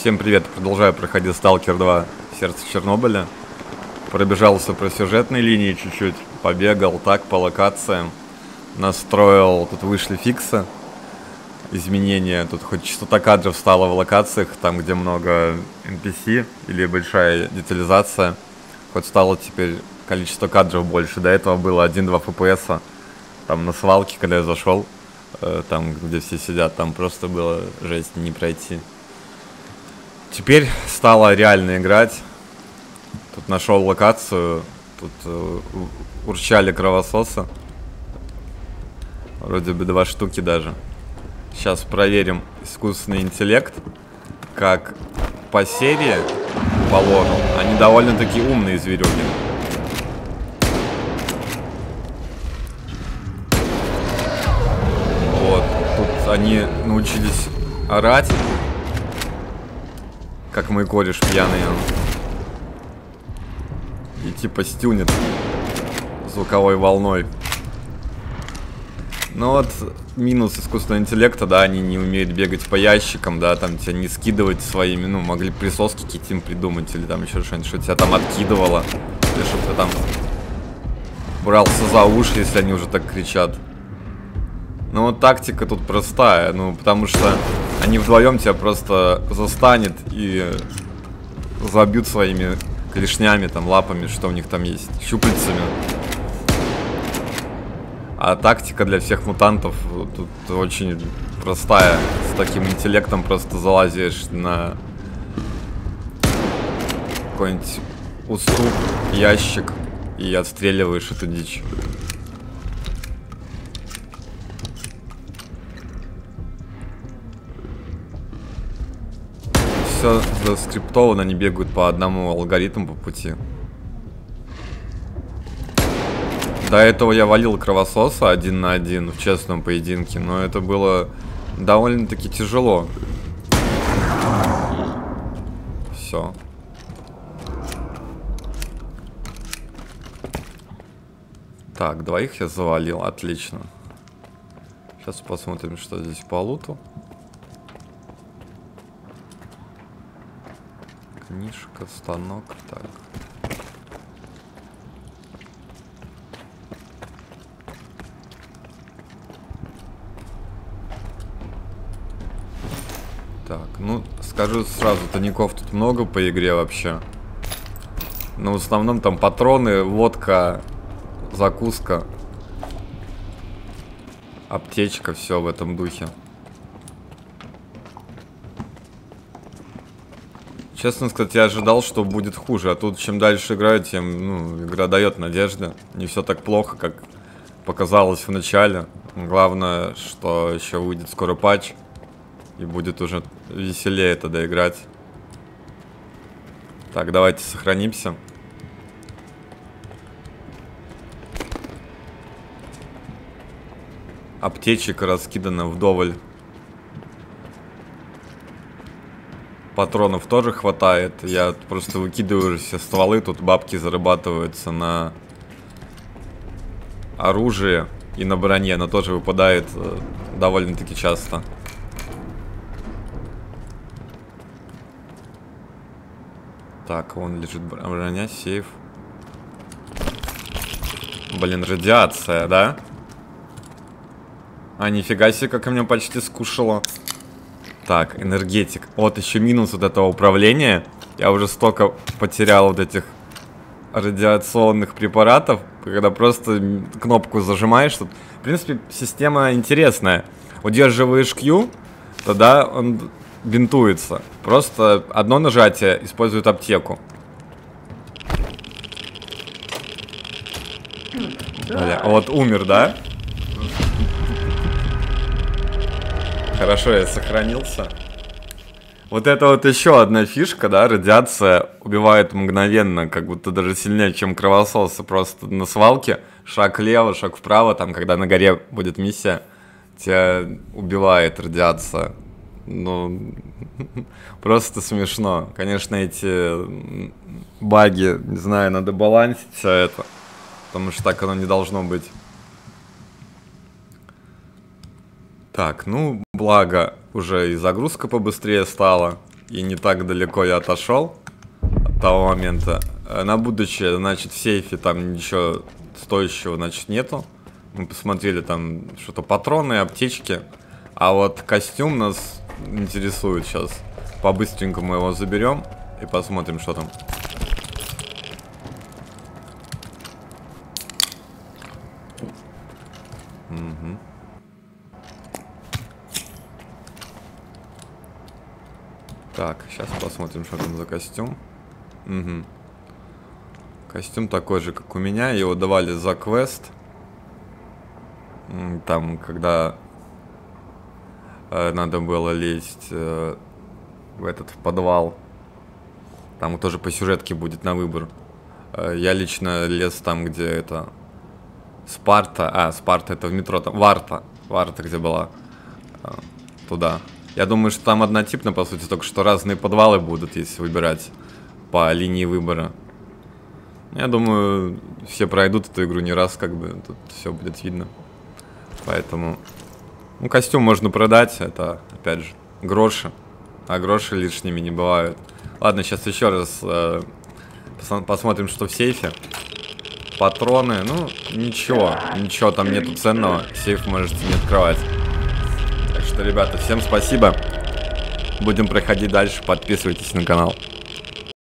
Всем привет, продолжаю проходить Сталкер 2 Сердце Чернобыля. Пробежался по сюжетной линии чуть-чуть, побегал так по локациям. Настроил, тут вышли фиксы, изменения. Тут хоть частота кадров стала в локациях, там где много NPC или большая детализация. Хоть стало теперь количество кадров больше. До этого было 1-2 FPS. Там на свалке, когда я зашел, э, там где все сидят, там просто было жесть не пройти. Теперь стало реально играть. Тут нашел локацию. Тут э, урчали кровососы. Вроде бы два штуки даже. Сейчас проверим искусственный интеллект. Как по серии, по лору, они довольно-таки умные зверюги. Вот. Тут они научились орать как мой кореш пьяный. И типа стюнет звуковой волной. Ну вот, минус искусственного интеллекта, да, они не умеют бегать по ящикам, да, там тебя не скидывать своими, ну, могли присоски какие-то им придумать, или там еще что-нибудь, что тебя там откидывало, или что ты там брался за уши, если они уже так кричат. Ну тактика тут простая, ну, потому что они вдвоем тебя просто застанет и забьют своими клешнями, там, лапами, что у них там есть, щупальцами. А тактика для всех мутантов тут очень простая. С таким интеллектом просто залазишь на какой-нибудь уступ, ящик и отстреливаешь эту дичь. Все заскриптовано, они бегают по одному алгоритму по пути. До этого я валил кровососа один на один в честном поединке, но это было довольно-таки тяжело. Все. Так, двоих я завалил, отлично. Сейчас посмотрим, что здесь по луту. Книжка, станок, так. Так, ну, скажу сразу, тоников тут много по игре вообще. Но в основном там патроны, водка, закуска, аптечка, все в этом духе. Честно сказать, я ожидал, что будет хуже, а тут чем дальше играю, тем ну, игра дает надежды. Не все так плохо, как показалось в начале. Главное, что еще выйдет скоро патч, и будет уже веселее тогда играть. Так, давайте сохранимся. Аптечек раскидано вдоволь. Патронов тоже хватает. Я просто выкидываю все стволы, тут бабки зарабатываются на оружие и на броне. Оно тоже выпадает э, довольно-таки часто. Так, вон лежит броня, сейф. Блин, радиация, да? А, нифига себе, как меня почти скушало. Так, энергетик. Вот еще минус вот этого управления. Я уже столько потерял вот этих радиационных препаратов, когда просто кнопку зажимаешь. Тут, в принципе, система интересная. Удерживаешь Q, тогда он бинтуется. Просто одно нажатие использует аптеку. Бля, вот умер, да? Хорошо, я сохранился. Вот это вот еще одна фишка, да, радиация убивает мгновенно, как будто даже сильнее, чем кровососы. Просто на свалке шаг влево, шаг вправо, там, когда на горе будет миссия, тебя убивает радиация. Ну, просто смешно. Конечно, эти баги, не знаю, надо балансить все это, потому что так оно не должно быть. Так, ну, благо, уже и загрузка побыстрее стала, и не так далеко я отошел от того момента. Э, на будущее, значит, в сейфе там ничего стоящего, значит, нету. Мы посмотрели там что-то патроны, аптечки. А вот костюм нас интересует сейчас. По-быстренькому его заберем и посмотрим, что там. Угу. Так, сейчас посмотрим, что там за костюм. Угу. Костюм такой же, как у меня. Его давали за квест. Там, когда э, надо было лезть э, в этот подвал. Там тоже по сюжетке будет на выбор. Э, я лично лез там, где это... Спарта. А, Спарта это в метро. Там, Варта. Варта где была. Э, туда. Я думаю, что там однотипно, по сути, только что разные подвалы будут, если выбирать по линии выбора. Я думаю, все пройдут эту игру не раз, как бы тут все будет видно. Поэтому, ну, костюм можно продать, это, опять же, гроши. А гроши лишними не бывают. Ладно, сейчас еще раз э, посмотрим, что в сейфе. Патроны, ну, ничего, ничего там нету ценного. Сейф можете не открывать что, ребята, всем спасибо. Будем проходить дальше. Подписывайтесь на канал.